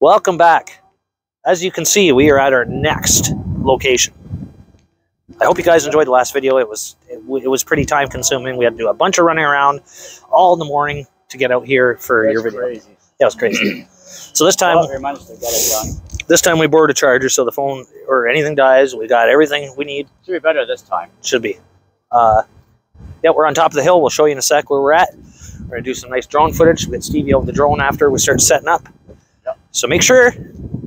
Welcome back. As you can see, we are at our next location. I hope you guys enjoyed the last video. It was it, it was pretty time consuming. We had to do a bunch of running around all in the morning to get out here for That's your video. crazy. Yeah, it was crazy. so this time, Well, we managed to get it done. this time we borrowed a charger, so the phone or anything dies, we got everything we need. Should be better this time. Should be. Uh, yeah, we're on top of the hill. We'll show you in a sec where we're at. We're gonna do some nice drone footage. We'll get Stevie over the drone after we start setting up. So make sure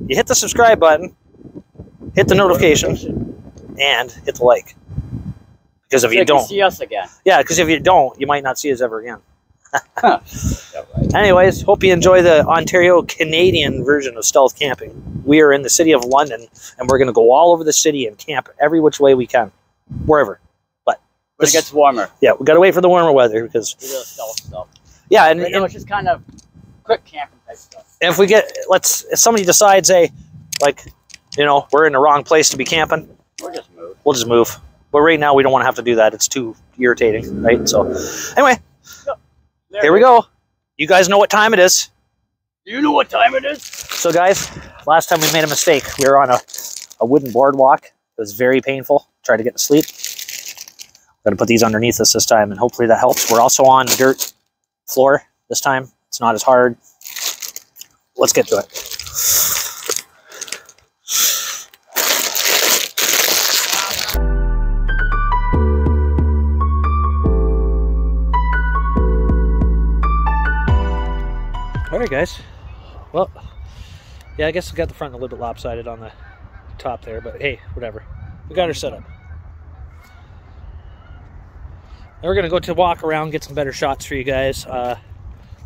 you hit the subscribe button, hit the notification, and hit the like. Because if So you don't, see us again. yeah, because if you don't, you might not see us ever again. Right. Anyways, hope you enjoy the Ontario Canadian version of stealth camping. We are in the city of London, and we're going to go all over the city and camp every which way we can, wherever. But When it gets warmer, Yeah, we got to wait for the warmer weather because we do stealth stuff. yeah, and, Right and it's just kind of quick camping type stuff. If we get let's if somebody decides, hey, like you know, we're in the wrong place to be camping, We're just moved. we'll just move. But right now, we don't want to have to do that. It's too irritating, right? So, anyway, here we go. You guys know what time it is. Do you know what time it is? So, guys, last time we made a mistake. We were on a, a wooden boardwalk. It was very painful. Tried to get to sleep. Got to put these underneath us this time, and hopefully that helps. We're also on dirt floor this time. It's not as hard. Let's get to it. All right, guys. Well, yeah, I guess we got the front a little bit lopsided on the top there, but hey, whatever. We got her set up. Now we're gonna go to walk around, get some better shots for you guys. Uh,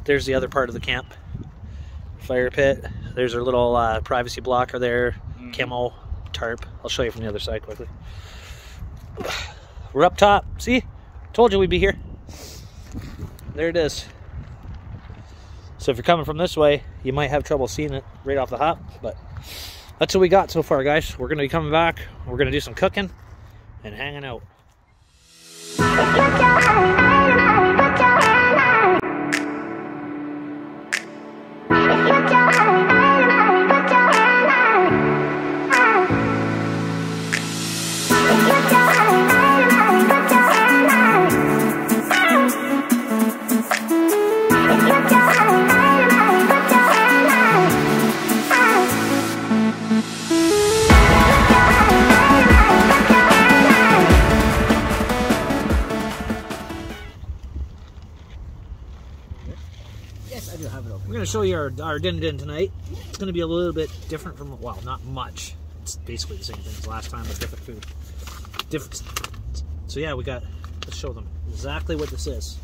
there's the other part of the camp, fire pit. There's our little uh, privacy blocker there, camo tarp. I'll show you from the other side quickly. We're up top. See, told you we'd be here. There it is. So if you're coming from this way, you might have trouble seeing it right off the hop, but that's what we got so far, guys. We're gonna be coming back. We're gonna do some cooking and hanging out. Show you our, our din din tonight. It's gonna be a little bit different from well, not much. It's basically the same thing as last time, but different food. Different. So yeah, we got. Let's show them exactly what this is.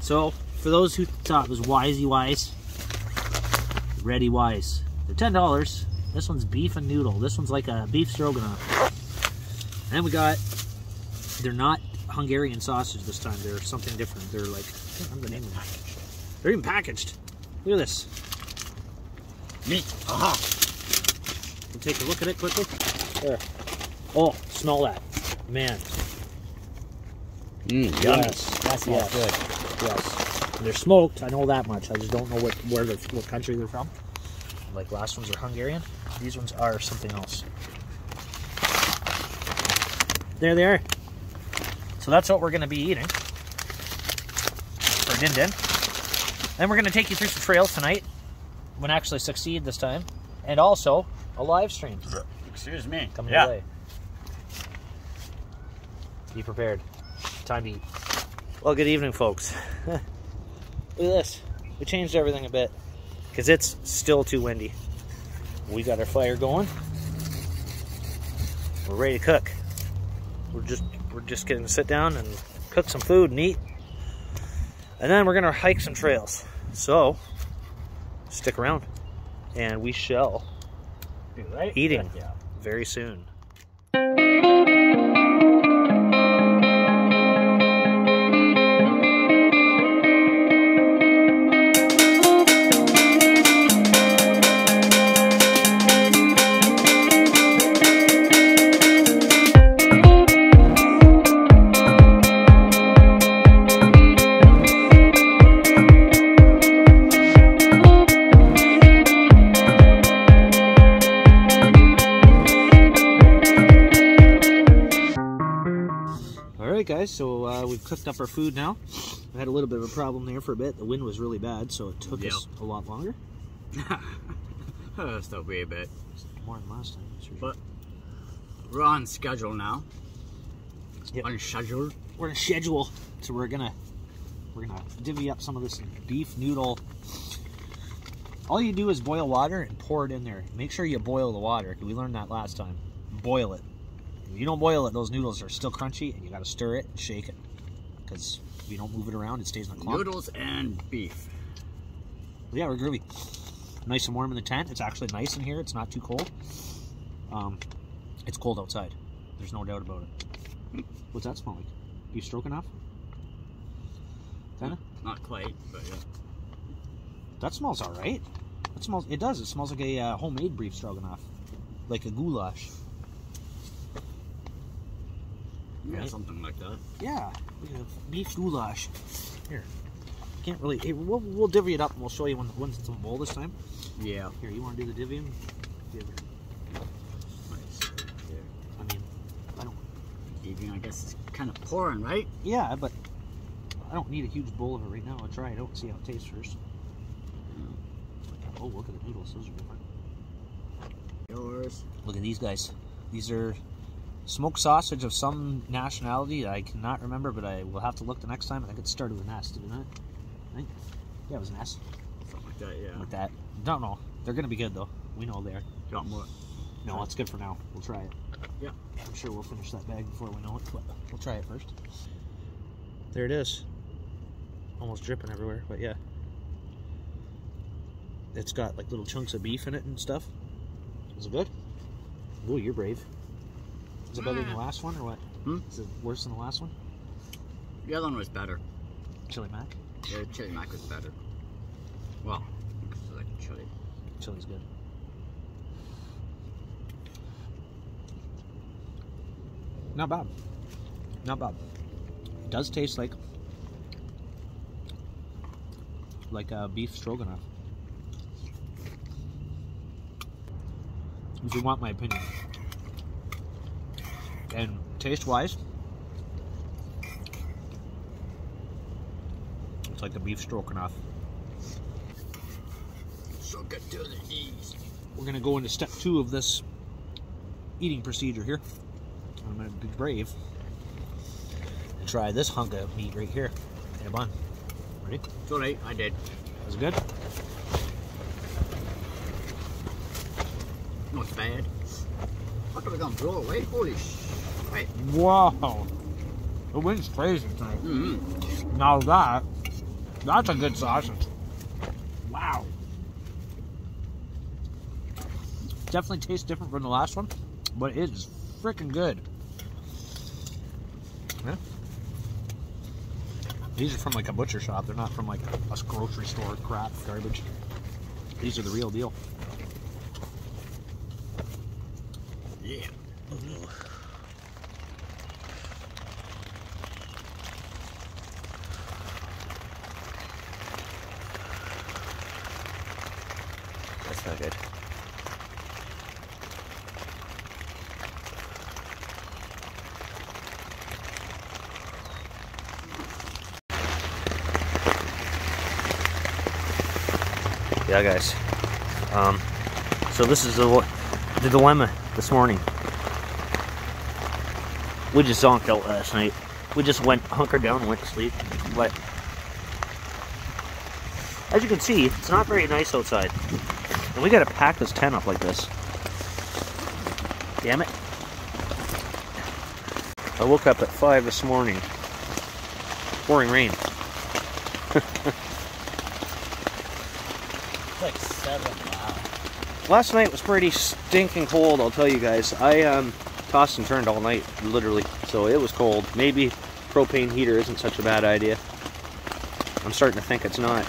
So for those who thought it was Wisey Wise, Ready Wise, they're ten dollars. This one's beef and noodle. This one's like a beef stroganoff. And we got. They're not Hungarian sausage this time. They're something different. They're like I can't remember the name of them. They're even packaged. Look at this. Meat. Aha. We'll take a look at it quickly. There. Oh, smell that. Man. Mm, Yes. That's Yes. good. Yes. And they're smoked. I know that much. I just don't know what where they're, what country they're from. Like last ones are Hungarian. These ones are something else. There they are. So that's what we're going to be eating for din din. Then we're going to take you through some trails tonight. When actually succeed this time, and also a live stream Excuse me. coming yeah. your way. Be prepared. Time to eat. Well, good evening, folks. Look at this. We changed everything a bit because it's still too windy. We got our fire going. We're ready to cook. We're just we're just getting to sit down and cook some food and eat. And then we're gonna hike some trails. So stick around and we shall Be right Eating. Very soon. Guys. So uh, we've cooked up our food now. We had a little bit of a problem there for a bit. The wind was really bad, so it took Yep. us a lot longer. oh, still be a bit. More than last time. sure. But we're on schedule now. Yep. On schedule. we're on a schedule, so we're gonna we're gonna divvy up some of this beef noodle. All you do is boil water and pour it in there. Make sure you boil the water. We learned that last time. Boil it. If you don't boil it, those noodles are still crunchy, and you got to stir it and shake it. Because if you don't move it around, it stays in the clump. Noodles and beef. Yeah, we're groovy. Nice and warm in the tent. It's actually nice in here. It's not too cold. Um, it's cold outside. There's no doubt about it. What's that smell like? Beef stroganoff? Kinda. Not quite, but yeah. That smells all right. It smells. It does. It smells like a uh, homemade beef stroganoff, like a goulash. Yeah, Right. something like that. Yeah, we have beef goulash. Here, can't really. Hey, we'll, we'll divvy it up and we'll show you when it's in the bowl this time. Yeah. Here, you want to do the divvying? Divvy. Nice. I mean, I don't. Evening, I guess, is kind of pouring, right? Yeah, but I don't need a huge bowl of it right now. I'll try it out and see how it tastes first. Oh, look at the noodles. Those are different. Yours. Look at these guys. These are smoked sausage of some nationality I cannot remember, but I will have to look the next time. I think it started with an S, didn't it? I think. Yeah, it was an S. Something like that, yeah. Like that. Don't know. They're going to be good, though. We know they are. Got more. No, it's good for now. We'll try it. Yeah. I'm sure we'll finish that bag before we know it, but we'll try it first. There it is. Almost dripping everywhere, but yeah. It's got like little chunks of beef in it and stuff. Is it good? Oh, you're brave. Is it better than the last one or what? Hmm? Is it worse than the last one? The other one was better. Chili mac? The chili mac was better. Well, because I like chili. Chili's good. Not bad. Not bad. It does taste like like a beef stroganoff. If you want my opinion. And taste wise, it's like a beef stroganoff. So good to the knees. we're gonna go into step two of this eating procedure here. I'm gonna be brave and try this hunk of meat right here in a bun. Ready? It's alright, I did. It good? Not bad. I thought we gonna blow away. Holy sh! Right. Wow. The wind's crazy tonight. Mm-hmm. Now that, that's a good sausage. Wow. Definitely tastes different from the last one, but it is freaking good. Yeah. These are from like a butcher shop. They're not from like a grocery store crap garbage. These are the real deal. Not good. Yeah, guys. Um, so this is the the dilemma this morning. We just zonked out last night. We just went hunkered down and went to sleep. But as you can see, it's not very nice outside. And we gotta pack this tent up like this. Damn it. I woke up at 5 this morning. Pouring rain. Like seven. Wow. Last night was pretty stinking cold, I'll tell you guys. I um, tossed and turned all night, literally. So it was cold. Maybe propane heater isn't such a bad idea. I'm starting to think it's not.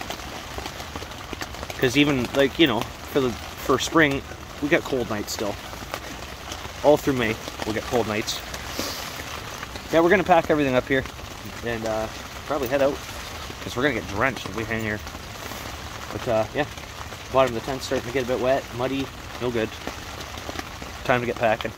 Because even, like, you know, for the for spring, we got cold nights still. All through May, we'll get cold nights. Yeah, we're to pack everything up here and uh, probably head out. Because we're to get drenched if we hang here. But, uh, yeah, bottom of the tent's starting to get a bit wet, muddy, no good. Time to get packing.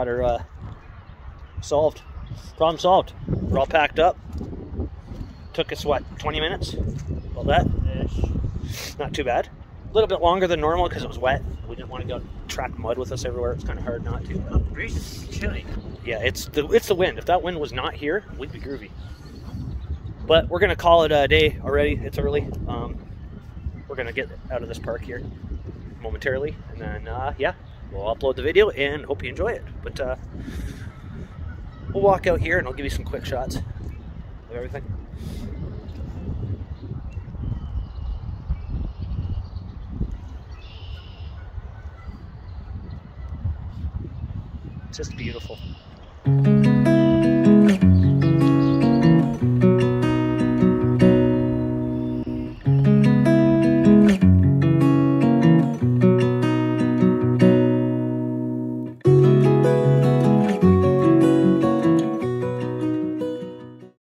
Got her uh, solved. Problem solved. We're all packed up. Took us what, 20 minutes? Well, that not too bad. A little bit longer than normal because it was wet. We didn't want to go track mud with us everywhere. It's kind of hard not to. Oh, gracious, chilly. Yeah, it's the it's the wind. If that wind was not here, we'd be groovy. But we're gonna call it a day already. It's early. Um, we're gonna get out of this park here momentarily, and then uh, yeah, we'll upload the video and hope you enjoy it. But uh, we'll walk out here and I'll give you some quick shots of everything. Just beautiful.